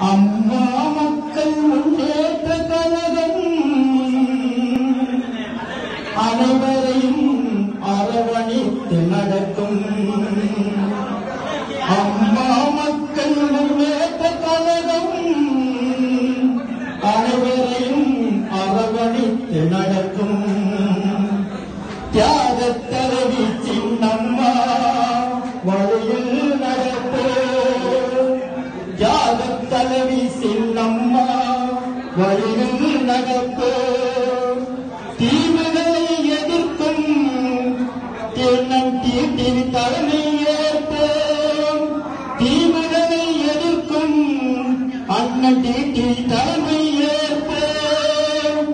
அம்மா மக்கள் முன்னேற்ற கழகம். அனைவரையும் அரவணைத்து நடக்கும். அம்மா மக்கள் முன்னேற்ற கழகம். அனைவரையும் அரவணைத்து நடக்கும். தியாகத் செல்லம்மா வழியில் நடப்போ தீவுகளை எதிர்க்கும் தென்னம் தீட்டின் தலைமை ஏற்போம் தீவுகளை எதிர்க்கும் அண்ணன் தீட்டின் தலைமை ஏற்போம்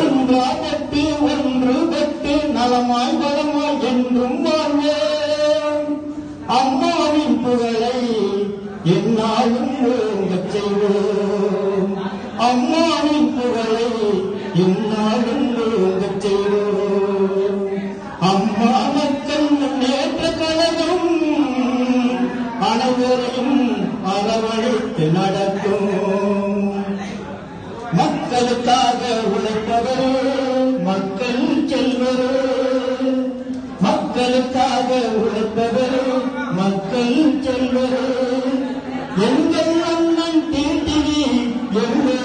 ஒன்றாகட்டு ஒன்று பட்டு நலமாய் வளமாய் என்றும் வாழ்வோம் அம்மாவின் புகழை என்னாலும் அம்மாவின் புகழை இந்நாளும் ஓங்கச் செய்வோம். அம்மா மக்கள் முன்னேற்ற கழகம் அனைவரையும் அரவணைத்து நடக்கும் மக்களுக்காக உழைப்பவர் மக்கள் செல்வரோ. மக்களுக்காக உழைப்பவர்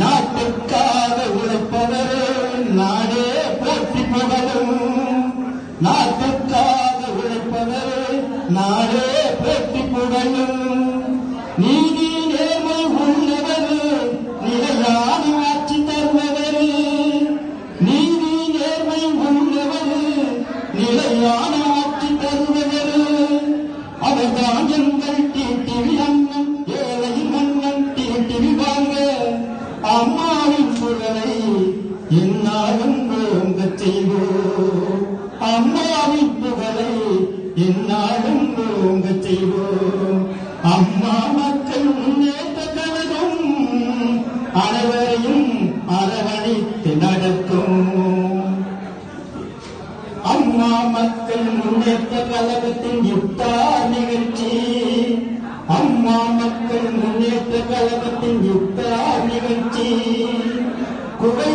நாட்டுக்காக உழைப்பவர் நாடே போற்றி புகழும். நாட்டுக்காக உழைப்பவர் நாடே போற்றி புகழும். நீதி நேர்மை உள்ளவர் நிலையான ஆட்சி தருபவர். நீதி நேர்மை உள்ளவர் நிலையான ஆட்சி தருபவர். அவர்தான் எங்கள் அம்மாவின் குரலை என்னாலும் ஓங்கச் செய்வோம் அம்மாவின் புகழை என்னாலும் ஓங்க செய்வோம் அம்மா மக்கள் முன்னேற்ற கழகம் அனைவரையும் அரவணைத்து நடக்கும் அம்மா மக்கள் முன்னேற்ற கழகத்தின் இஃப்தார் நிகழ்ச்சி முன்னேற்ற